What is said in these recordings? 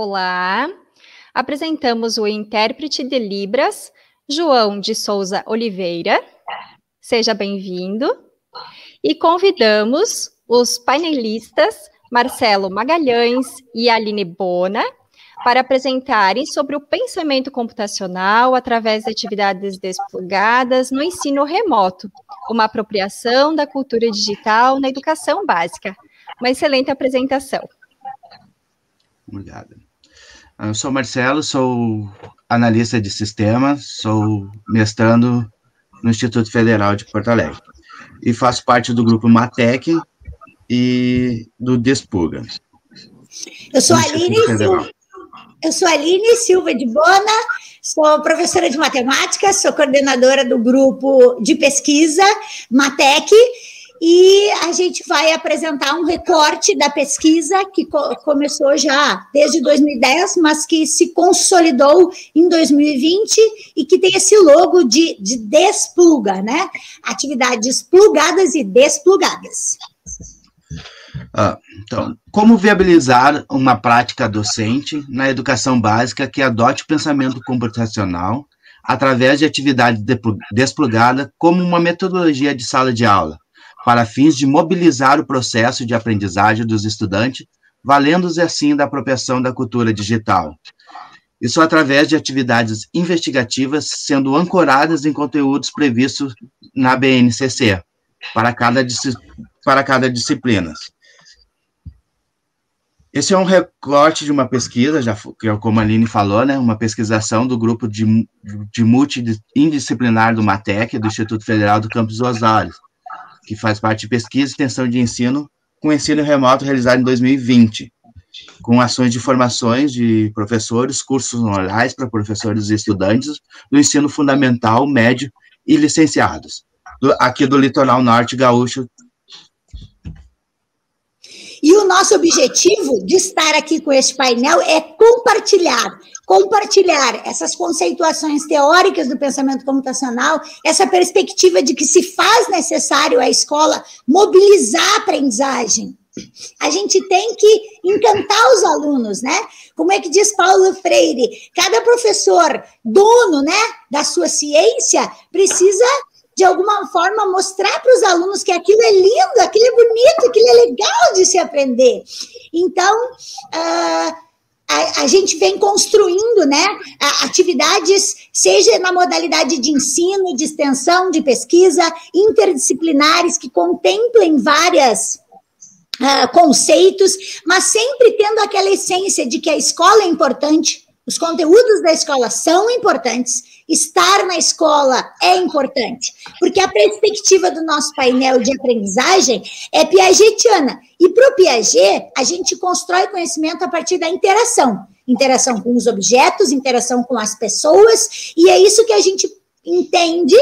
Olá. Apresentamos o intérprete de Libras, João de Souza Oliveira. Seja bem-vindo. E convidamos os painelistas Marcelo Magalhães e Aline Bona para apresentarem sobre o pensamento computacional através de atividades desplugadas no ensino remoto, uma apropriação da cultura digital na educação básica. Uma excelente apresentação. Obrigado. Eu sou Marcelo, sou analista de sistemas, sou mestrando no Instituto Federal de Porto Alegre e faço parte do grupo Matec e do Despuga. Eu sou Aline Silva. Eu sou Aline Silva de Bona, sou professora de matemática, sou coordenadora do grupo de pesquisa Matec e a gente vai apresentar um recorte da pesquisa que co começou já desde 2010, mas que se consolidou em 2020 e que tem esse logo de, de despluga, né? Atividades plugadas e desplugadas. Ah, então, como viabilizar uma prática docente na educação básica que adote o pensamento computacional através de atividade desplugada como uma metodologia de sala de aula? Para fins de mobilizar o processo de aprendizagem dos estudantes, valendo-se assim da apropriação da cultura digital. Isso através de atividades investigativas sendo ancoradas em conteúdos previstos na BNCC, para cada, para cada disciplina. Esse é um recorte de uma pesquisa, já é como a Aline falou, né, uma pesquisação do grupo de, de multidisciplinar do MATEC, do Instituto Federal do Campus Osório, que faz parte de pesquisa e extensão de ensino com ensino remoto realizado em 2020, com ações de formações de professores, cursos orais para professores e estudantes do ensino fundamental, médio e licenciados, do, aqui do litoral norte gaúcho. E o nosso objetivo de estar aqui com este painel é compartilhar compartilhar essas conceituações teóricas do pensamento computacional, essa perspectiva de que se faz necessário a escola mobilizar a aprendizagem. A gente tem que encantar os alunos, né? Como é que diz Paulo Freire? Cada professor dono, né, da sua ciência precisa de alguma forma mostrar para os alunos que aquilo é lindo, aquilo é bonito, aquilo é legal de se aprender. Então, uh, a, a, gente vem construindo né, atividades, seja na modalidade de ensino, de extensão, de pesquisa, interdisciplinares, que contemplem várias uh, conceitos, mas sempre tendo aquela essência de que a escola é importante, os conteúdos da escola são importantes, estar na escola é importante, porque a perspectiva do nosso painel de aprendizagem é piagetiana. E para o Piaget, a gente constrói conhecimento a partir da interação interação com os objetos, interação com as pessoas, e é isso que a gente entende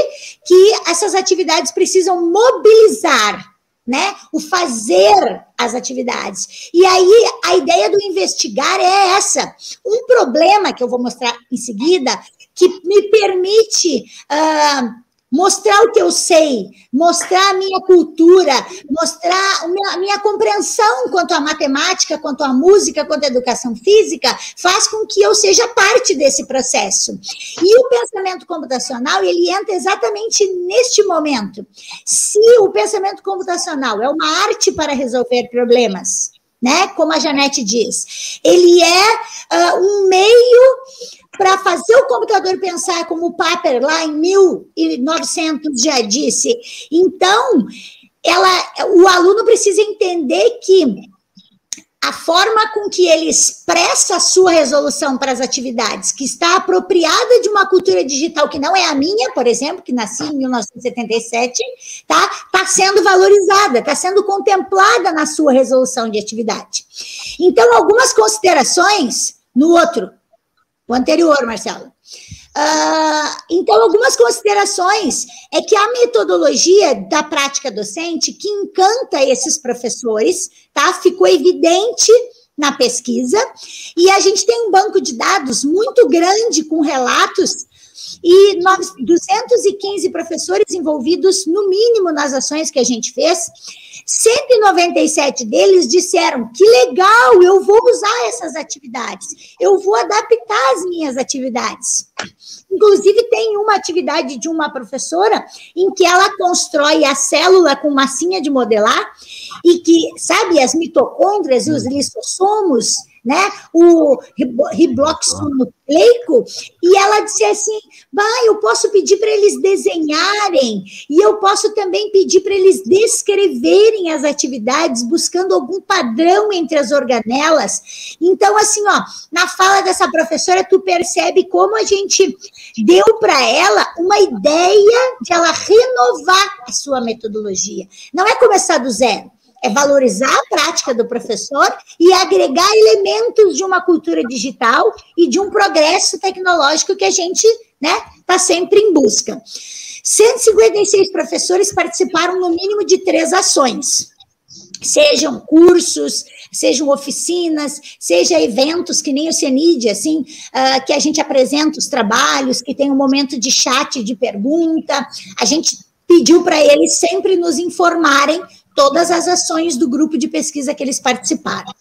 que essas atividades precisam mobilizar né? O fazer as atividades. E aí a ideia do investigar é essa. Um problema que eu vou mostrar em seguida que me permite uh, mostrar o que eu sei, mostrar a minha cultura, mostrar a minha, a minha, compreensão quanto à matemática, quanto à música, quanto à educação física, faz com que eu seja parte desse processo. E o pensamento computacional, ele entra exatamente neste momento. Se o pensamento computacional é uma arte para resolver problemas, né? Como a Janete diz, ele é uh, um meio para fazer o computador pensar, como o Paper lá em 1900 já disse. Então, ela, o aluno precisa entender que a forma com que ele expressa a sua resolução para as atividades, que está apropriada de uma cultura digital que não é a minha, por exemplo, que nasci em 1977, tá? Está sendo valorizada, está sendo contemplada na sua resolução de atividade. Então, algumas considerações no outro, o anterior, Marcelo. Uh, então, algumas considerações é que a metodologia da prática docente que encanta esses professores, tá? Ficou evidente na pesquisa, e a gente tem um banco de dados muito grande com relatos e 215 professores envolvidos, no mínimo, nas ações que a gente fez. 197 deles disseram que legal, eu vou usar essas atividades, eu vou adaptar as minhas atividades. Inclusive, tem uma atividade de uma professora em que ela constrói a célula com massinha de modelar e que, sabe, as mitocôndrias e os lissossomos né? O ribloxo nucleico, e ela disse assim: bah, eu posso pedir para eles desenharem, e eu posso também pedir para eles descreverem as atividades, buscando algum padrão entre as organelas. Então, assim, ó, na fala dessa professora, tu percebe como a gente deu para ela uma ideia de ela renovar a sua metodologia. Não é começar do zero é valorizar a prática do professor e agregar elementos de uma cultura digital e de um progresso tecnológico que a gente está né, tá sempre em busca. 156 professores participaram no mínimo de três ações. Sejam cursos, sejam oficinas, seja eventos que nem o CENID, assim, uh, que a gente apresenta os trabalhos, que tem um momento de chat, de pergunta. A gente pediu para eles sempre nos informarem todas as ações do grupo de pesquisa que eles participaram.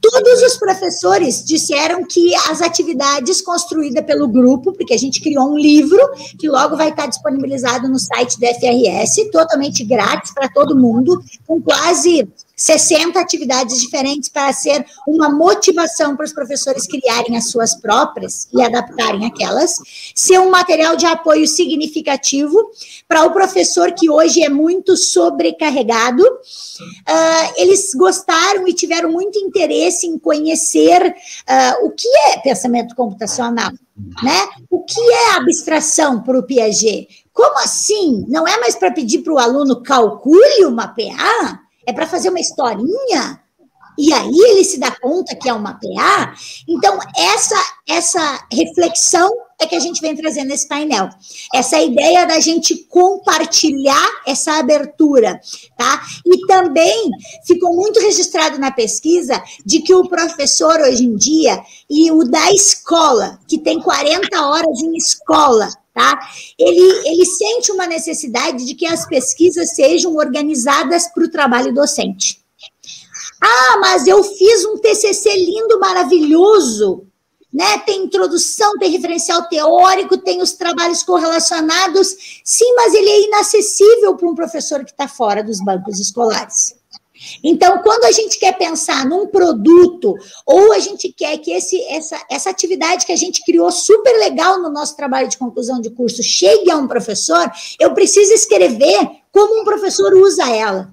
Todos os professores disseram que as atividades construídas pelo grupo, porque a gente criou um livro que logo vai estar disponibilizado no site do FRS, totalmente grátis para todo mundo, com quase 60 atividades diferentes para ser uma motivação para os professores criarem as suas próprias e adaptarem aquelas, ser um material de apoio significativo para o professor que hoje é muito sobrecarregado. Uh, eles gostaram e tiveram muito interesse em conhecer uh, o que é pensamento computacional, né? O que é abstração para o Piaget? Como assim? Não é mais para pedir para o aluno calcule uma PA? É para fazer uma historinha, e aí ele se dá conta que é uma PA. Então, essa, essa reflexão é que a gente vem trazendo nesse painel. Essa ideia da gente compartilhar essa abertura, tá? E também ficou muito registrado na pesquisa de que o professor hoje em dia e o da escola, que tem 40 horas em escola, tá? Ele, ele sente uma necessidade de que as pesquisas sejam organizadas para o trabalho docente. Ah, mas eu fiz um TCC lindo, maravilhoso, né? Tem introdução, tem referencial teórico, tem os trabalhos correlacionados. Sim, mas ele é inacessível para um professor que está fora dos bancos escolares. Então, quando a gente quer pensar num produto, ou a gente quer que esse, essa, essa atividade que a gente criou super legal no nosso trabalho de conclusão de curso chegue a um professor, eu preciso escrever como um professor usa ela.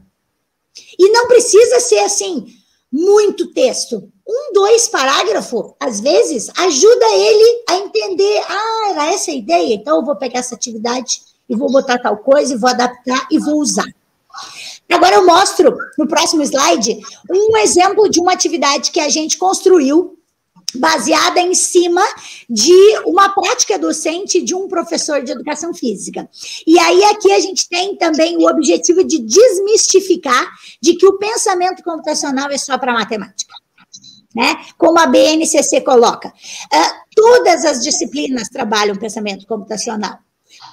E não precisa ser assim, muito texto. Um, dois parágrafos, às vezes, ajuda ele a entender. Ah, era essa a ideia, então eu vou pegar essa atividade e vou botar tal coisa, e vou adaptar e vou usar. Agora eu mostro no próximo slide um exemplo de uma atividade que a gente construiu baseada em cima de uma prática docente de um professor de educação física. E aí aqui a gente tem também o objetivo de desmistificar de que o pensamento computacional é só para matemática. Né? Como a BNCC coloca. Uh, todas as disciplinas trabalham pensamento computacional.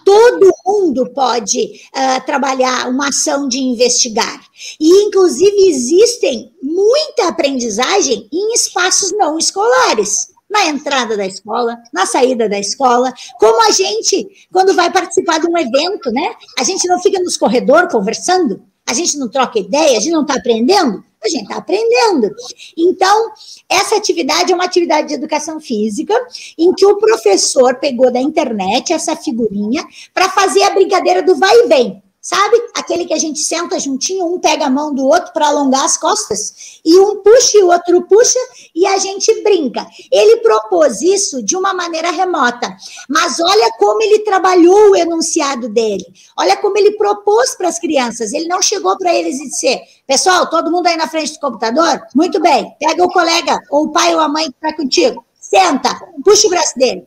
Todo mundo pode uh, trabalhar uma ação de investigar. E, inclusive, existem muita aprendizagem em espaços não escolares. Na entrada da escola, na saída da escola, como a gente, quando vai participar de um evento, né? A gente não fica nos corredores conversando, a gente não troca ideia, a gente não está aprendendo a gente está aprendendo. Então, essa atividade é uma atividade de educação física, em que o professor pegou da internet essa figurinha para fazer a brincadeira do vai e vem. Sabe? Aquele que a gente senta juntinho, um pega a mão do outro para alongar as costas, e um puxa e o outro puxa, e a gente brinca. Ele propôs isso de uma maneira remota, mas olha como ele trabalhou o enunciado dele. Olha como ele propôs para as crianças. Ele não chegou para eles e disse: Pessoal, todo mundo aí na frente do computador? Muito bem, pega o colega, ou o pai ou a mãe que está contigo, senta, puxa o braço dele,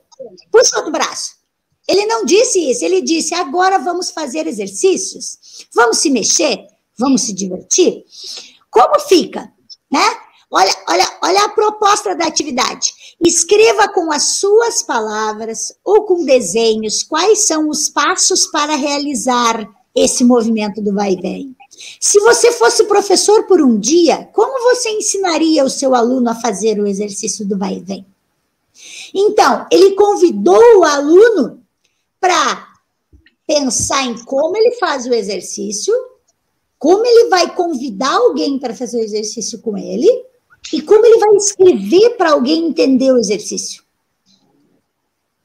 puxa o outro braço. Ele não disse isso, ele disse: agora vamos fazer exercícios, vamos se mexer, vamos se divertir. Como fica? Né? Olha, olha, olha a proposta da atividade. Escreva com as suas palavras ou com desenhos quais são os passos para realizar esse movimento do vai e vem. Se você fosse professor por um dia, como você ensinaria o seu aluno a fazer o exercício do vai e vem? Então, ele convidou o aluno para pensar em como ele faz o exercício, como ele vai convidar alguém para fazer o exercício com ele e como ele vai escrever para alguém entender o exercício.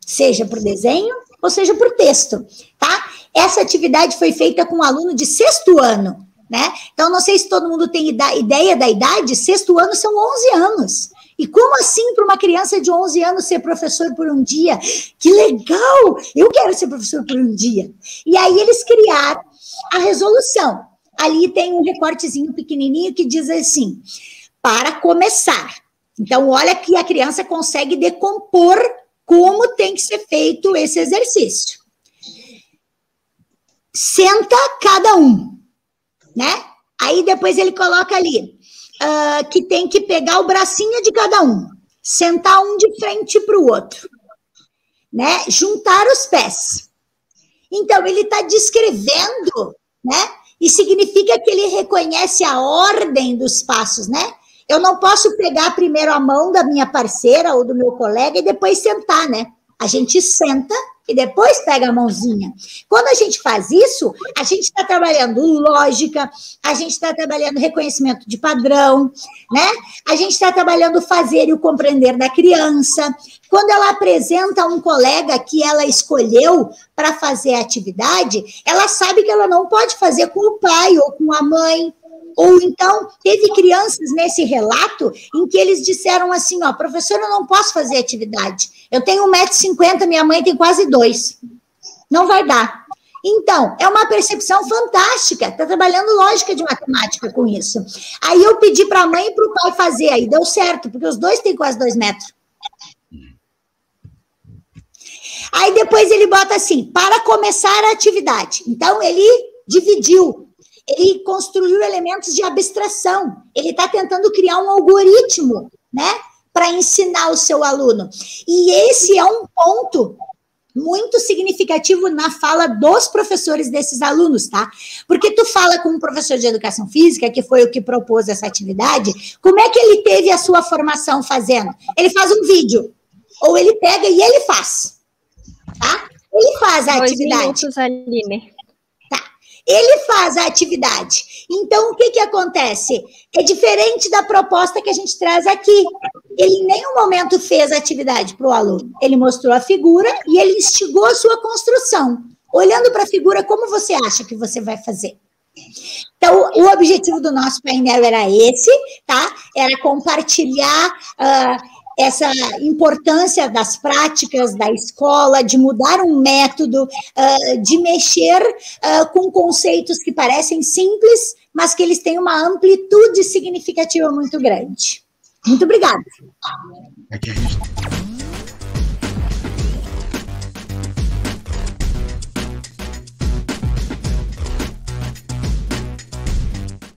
Seja por desenho ou seja por texto, tá? Essa atividade foi feita com um aluno de sexto ano, né? Então, não sei se todo mundo tem ideia da idade, sexto ano são 11 anos. E como assim para uma criança de 11 anos ser professor por um dia? Que legal! Eu quero ser professor por um dia. E aí eles criaram a resolução. Ali tem um recortezinho pequenininho que diz assim: para começar. Então, olha que a criança consegue decompor como tem que ser feito esse exercício. Senta cada um, né? Aí depois ele coloca ali uh, que tem que pegar o bracinho de cada um, sentar um de frente para o outro, né? Juntar os pés. Então ele está descrevendo, né? E significa que ele reconhece a ordem dos passos, né? Eu não posso pegar primeiro a mão da minha parceira ou do meu colega e depois sentar, né? A gente senta e depois pega a mãozinha. Quando a gente faz isso, a gente está trabalhando lógica, a gente está trabalhando reconhecimento de padrão, né? A gente está trabalhando fazer e o compreender da criança. Quando ela apresenta um colega que ela escolheu para fazer a atividade, ela sabe que ela não pode fazer com o pai ou com a mãe, ou então, teve crianças nesse relato em que eles disseram assim: ó, professora, eu não posso fazer atividade. Eu tenho 1,50m, minha mãe tem quase dois. Não vai dar. Então, é uma percepção fantástica. Está trabalhando lógica de matemática com isso. Aí eu pedi para a mãe e para o pai fazer, aí deu certo, porque os dois têm quase dois metros. Aí depois ele bota assim, para começar a atividade. Então, ele dividiu ele construiu elementos de abstração. Ele está tentando criar um algoritmo, né, para ensinar o seu aluno. E esse é um ponto muito significativo na fala dos professores desses alunos, tá? Porque tu fala com um professor de educação física, que foi o que propôs essa atividade, como é que ele teve a sua formação fazendo? Ele faz um vídeo, ou ele pega e ele faz, tá? Ele faz a Dois atividade. Minutos, Aline. Ele faz a atividade. Então, o que, que acontece? É diferente da proposta que a gente traz aqui. Ele em nenhum momento fez a atividade para o aluno. Ele mostrou a figura e ele instigou a sua construção. Olhando para a figura, como você acha que você vai fazer? Então, o objetivo do nosso painel era esse, tá? Era compartilhar uh, essa importância das práticas da escola, de mudar um método, uh, de mexer uh, com conceitos que parecem simples, mas que eles têm uma amplitude significativa muito grande. Muito obrigada. É